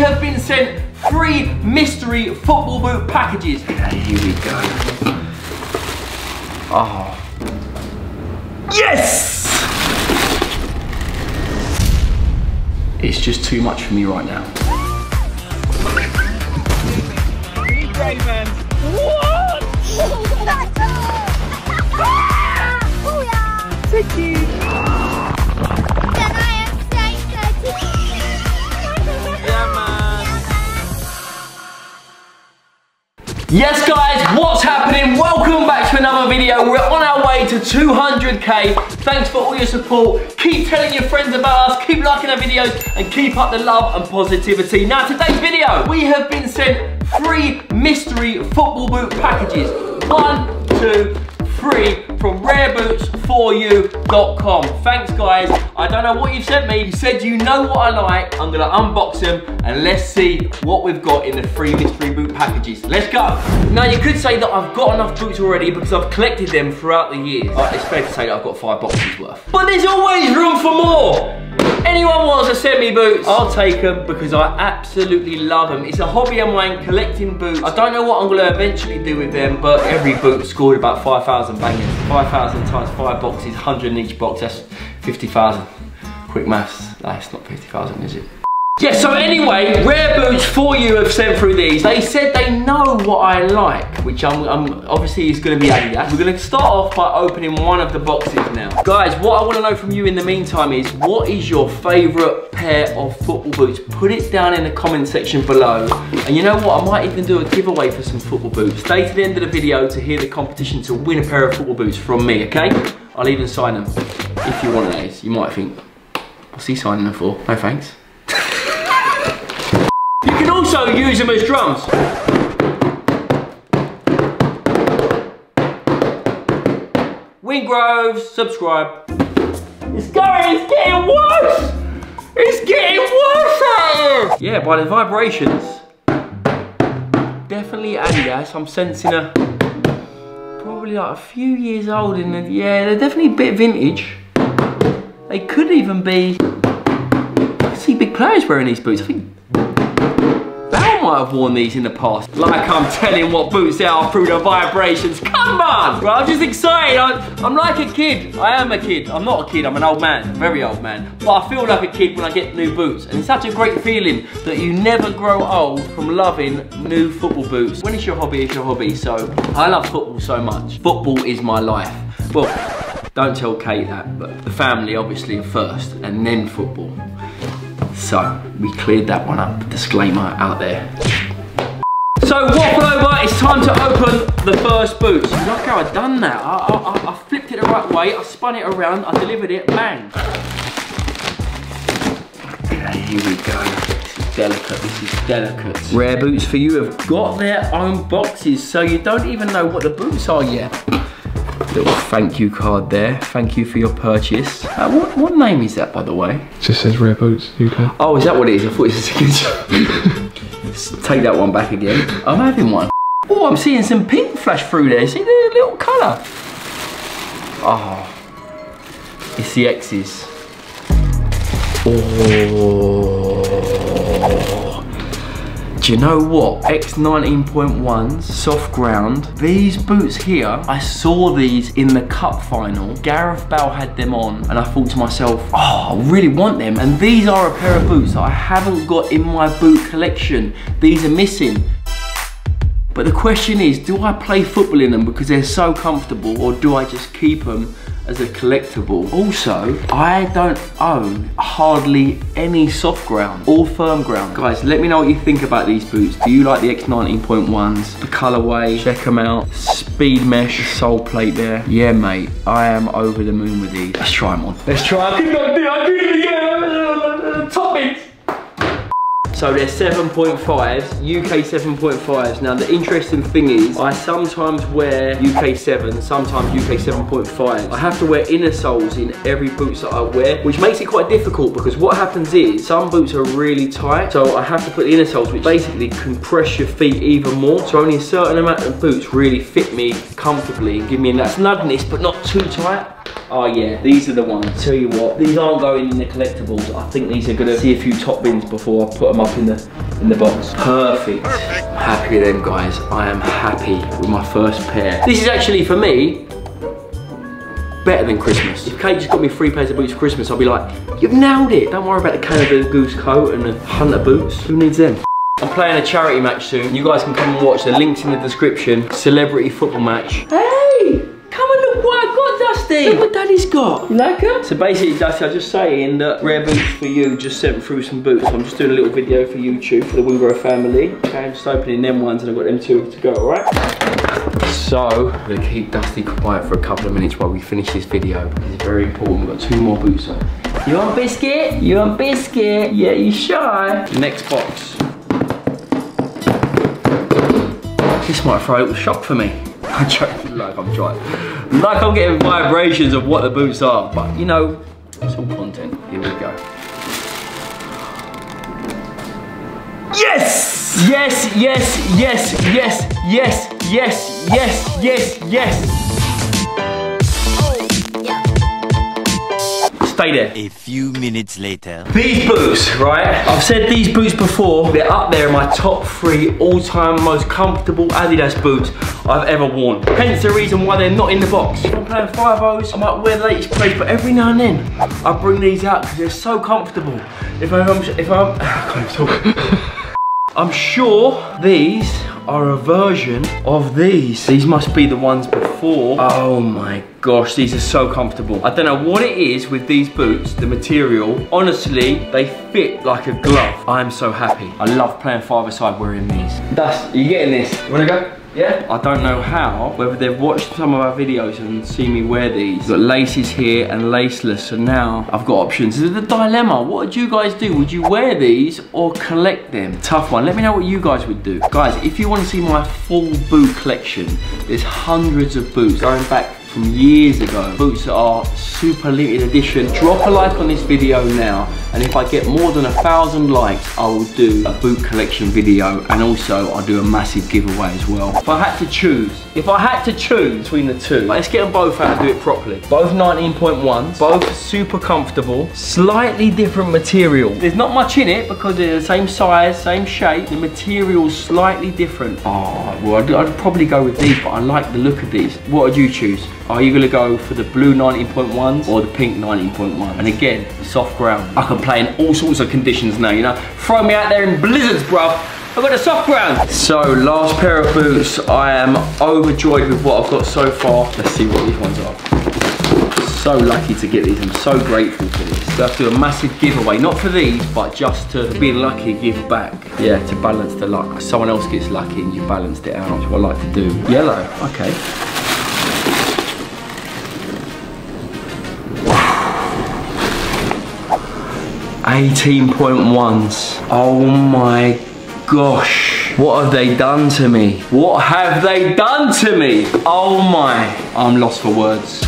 have been sent three mystery football boot packages. Okay, here we go. Oh. Yes! It's just too much for me right now. What? 200k. Thanks for all your support. Keep telling your friends about us, keep liking our videos, and keep up the love and positivity. Now today's video, we have been sent three mystery football boot packages. One, two, three from rareboots4u.com. Thanks guys. I don't know what you've sent me. You said you know what I like. I'm gonna unbox them and let's see what we've got in the three mystery boot packages. Let's go. Now you could say that I've got enough boots already because I've collected them throughout the years. Uh, it's fair to say that I've got five boxes worth. But there's always room for more. Anyone wants to send me boots, I'll take them because I absolutely love them. It's a hobby of mine, collecting boots. I don't know what I'm gonna eventually do with them, but every boot scored about 5,000 bangers. 5,000 times five boxes, 100 in each box, that's 50,000. Quick maths, that's not 50,000, is it? Yeah, so anyway, Rare Boots for you have sent through these. They said they know what I like, which I'm, I'm obviously is gonna be Adidas. We're gonna start off by opening one of the boxes now. Guys, what I wanna know from you in the meantime is, what is your favorite pair of football boots? Put it down in the comment section below. And you know what, I might even do a giveaway for some football boots. Stay to the end of the video to hear the competition to win a pair of football boots from me, okay? I'll even sign them, if you want those. You might think, what's he signing them for? No thanks. You can also use them as drums. Wingroves, subscribe. It's going, it's getting worse! It's getting worse! Yeah, by the vibrations. Definitely Adidas, I'm sensing a, probably like a few years old in the, yeah, they're definitely a bit vintage. They could even be, I see big players wearing these boots. I think might have worn these in the past. Like I'm telling what boots they are through the vibrations. Come on! Right, I'm just excited. I'm, I'm like a kid. I am a kid. I'm not a kid, I'm an old man. Very old man. But I feel like a kid when I get new boots. And it's such a great feeling that you never grow old from loving new football boots. When it's your hobby, it's your hobby. So I love football so much. Football is my life. Well, don't tell Kate that, but the family obviously first and then football. So, we cleared that one up. Disclaimer out there. So, waffle over, it's time to open the first boots. Look how I've done that. I, I, I flipped it the right way, I spun it around, I delivered it, bang. Okay, here we go. This is delicate, this is delicate. Rare Boots for You have got their own boxes, so you don't even know what the boots are yet. Little thank you card there. Thank you for your purchase. Uh, what, what name is that, by the way? Just says Rare Boots UK. Oh, is that what it is? I thought it was a signature. Take that one back again. I'm having one. Oh, I'm seeing some pink flash through there. See the little colour? Oh, it's the X's. Oh. Do you know what? X19.1s, soft ground. These boots here, I saw these in the cup final. Gareth Bale had them on and I thought to myself, oh, I really want them. And these are a pair of boots that I haven't got in my boot collection. These are missing. But the question is, do I play football in them because they're so comfortable or do I just keep them as a collectible? Also, I don't own hardly any soft ground or firm ground. Guys, let me know what you think about these boots. Do you like the X19.1s? The colorway, check them out. Speed mesh, sole plate there. Yeah, mate, I am over the moon with these. Let's try them on. Let's try them. Again. Uh, top it. So they're 7.5s, UK 7.5s. Now the interesting thing is, I sometimes wear UK 7, sometimes UK 7.5. I have to wear inner soles in every boots that I wear, which makes it quite difficult because what happens is, some boots are really tight, so I have to put inner soles, which basically compress your feet even more. So only a certain amount of boots really fit me comfortably and give me that snugness, but not too tight. Oh yeah, these are the ones. Tell you what, these aren't going in the collectibles. I think these are gonna see a few top bins before I put them up in the in the box. Perfect. Happy with them guys. I am happy with my first pair. This is actually for me better than Christmas. If Kate just got me three pairs of boots for Christmas, I'll be like, you've nailed it. Don't worry about the Canada Goose coat and the Hunter boots. Who needs them? I'm playing a charity match soon. You guys can come and watch. The link's in the description. Celebrity football match. Hey! Come look what Dustie. Look what Daddy's got. You like them? So basically, Dustie, I was just saying that Rare Boots for You just sent through some boots. I'm just doing a little video for YouTube for the Wingrove family. Okay, I'm just opening them ones and I've got them two to go, all right? So, I'm gonna keep Dustie quiet for a couple of minutes while we finish this video. It's very important. We've got two more boots on. You want biscuit? You want biscuit? Yeah, you shy. Next box. This might throw a little shock for me. I'm joking, like I'm trying. Like I'm getting vibrations of what the boots are, but you know, it's all content. Here we go. Yes! Yes, yes, yes, yes, yes, yes, yes, yes, yes. Stay there. A few minutes later. These boots, right? I've said these boots before. They're up there in my top three all-time most comfortable Adidas boots I've ever worn. Hence the reason why they're not in the box. If I'm playing five O's, I might wear the latest plates, but every now and then I bring these out because they're so comfortable. If I'm, if I'm, I can't even talk. I'm sure these are a version of these. These must be the ones before. Oh my gosh, these are so comfortable. I don't know what it is with these boots, the material. Honestly, they fit like a glove. I'm so happy. I love playing five-a-side wearing these. Dust, are you getting this? You wanna go? Yeah? I don't know how, whether they've watched some of our videos and seen me wear these. Got laces here and laceless, so now I've got options. This is the dilemma. What would you guys do? Would you wear these or collect them? Tough one. Let me know what you guys would do. Guys, if you want to see my full boot collection, there's hundreds of boots going back from years ago. Boots that are super limited edition. Drop a like on this video now, and if I get more than a thousand likes, I will do a boot collection video, and also I'll do a massive giveaway as well. If I had to choose, if I had to choose between the two, let's get them both out and do it properly. Both 19.1s, both super comfortable, slightly different material. There's not much in it because they're the same size, same shape. The material's slightly different. Oh, well, I'd, I'd probably go with these, but I like the look of these. What would you choose? Are you gonna go for the blue 19.1s or the pink 19.1? And again, soft ground. I can play in all sorts of conditions now, you know? Throw me out there in blizzards, bruv. I've got a soft ground. So, last pair of boots. I am overjoyed with what I've got so far. Let's see what these ones are. So lucky to get these. I'm so grateful for this. So I have to do a massive giveaway. Not for these, but just to be lucky, give back. Yeah, to balance the luck. Someone else gets lucky and you balanced it out. What I like to do. Yellow, okay. Eighteen point ones. Oh my gosh. What have they done to me? What have they done to me? Oh my. I'm lost for words.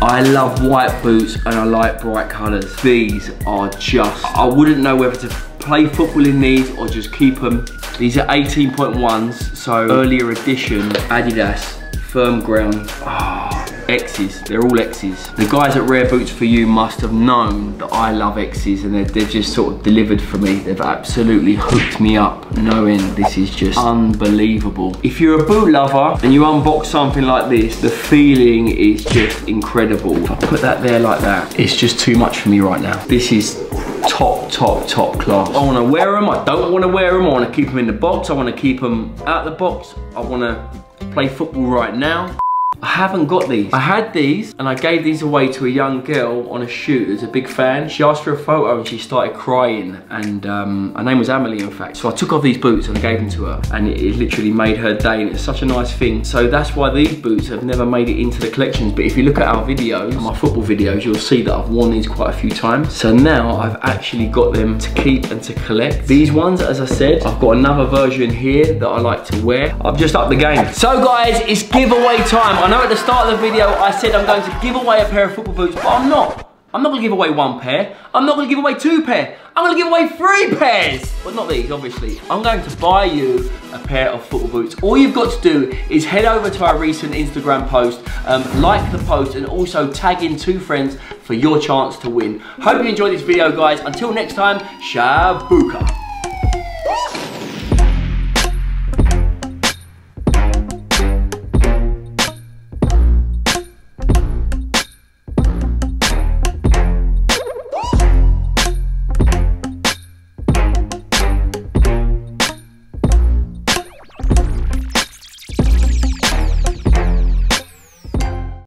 I love white boots and I like bright colours. These are just, I wouldn't know whether to play football in these or just keep them. These are 18.1s, so earlier edition Adidas firm ground. Ah, X's, they're all X's. The guys at Rare Boots For You must have known that I love X's and they've, they've just sort of delivered for me. They've absolutely hooked me up knowing this is just unbelievable. If you're a boot lover and you unbox something like this, the feeling is just incredible. If I put that there like that, it's just too much for me right now. This is top, top, top class. I wanna wear them, I don't wanna wear them, I wanna keep them in the box, I wanna keep them out the box, I wanna play football right now. I haven't got these. I had these and I gave these away to a young girl on a shoot who's a big fan. She asked for a photo and she started crying and um, her name was Amelie in fact. So I took off these boots and I gave them to her and it, it literally made her day and it's such a nice thing. So that's why these boots have never made it into the collections but if you look at our videos, my football videos, you'll see that I've worn these quite a few times. So now I've actually got them to keep and to collect. These ones, as I said, I've got another version here that I like to wear. I've just upped the game. So guys, it's giveaway time. I know at the start of the video I said I'm going to give away a pair of football boots, but I'm not. I'm not gonna give away one pair. I'm not gonna give away two pair. I'm gonna give away three pairs. But not these, obviously. I'm going to buy you a pair of football boots. All you've got to do is head over to our recent Instagram post, um, like the post, and also tag in two friends for your chance to win. Hope you enjoyed this video, guys. Until next time, shabuka.